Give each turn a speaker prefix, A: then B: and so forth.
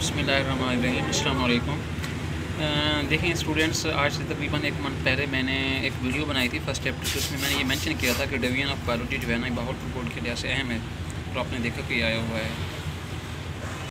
A: बसमीम देखें स्टूडेंट्स, आज से तकरीबन एक मंथ पहले मैंने एक वीडियो बनाई थी फ़र्स्ट चैप्टर से उसमें मैंने ये मेंशन किया था कि डिवीज़न ऑफ़ बायोलॉजी जो है ना बहुत बोर्ड के लिहाज से अहम है। तो आपने देखा कि आया हुआ है।